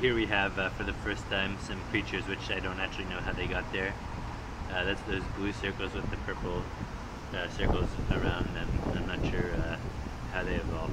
here we have, uh, for the first time, some creatures which I don't actually know how they got there. Uh, that's those blue circles with the purple uh, circles around them. I'm not sure uh, how they evolved.